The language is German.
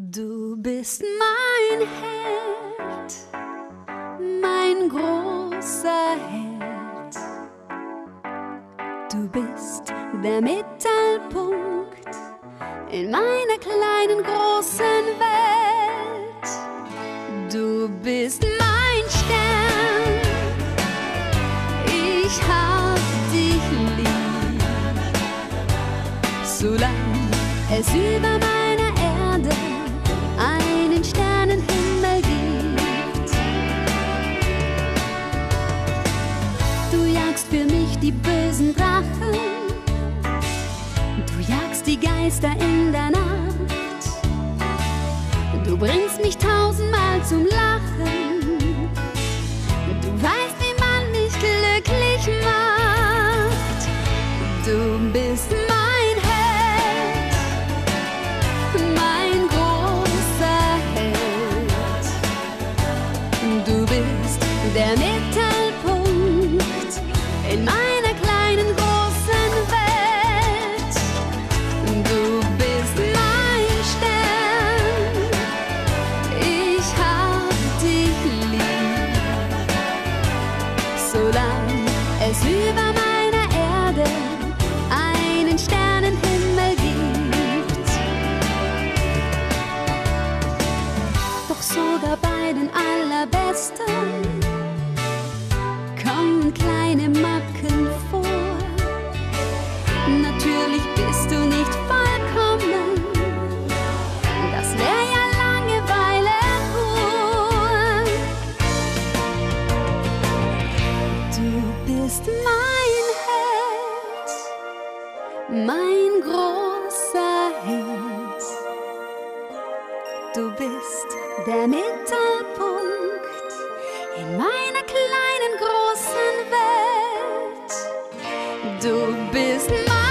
Du bist mein Held, mein großer Held. Du bist der Mittelpunkt in meiner kleinen großen Welt. Du bist mein Stern, ich hab dich lieb, solange es über meiner Erde die bösen Drachen, du jagst die Geister in der Nacht, du bringst mich tausendmal zum Lachen, du weißt, wie man mich glücklich macht. Du bist mein Held, mein großer Held. Du bist der Mittelpunkt Allerbesten kommen kleine Macken vor. Natürlich bist du nicht vollkommen, das wäre ja Langeweile pur. Du bist mein Held, mein großer Du bist der Mittelpunkt in meiner kleinen großen Welt. Du bist mein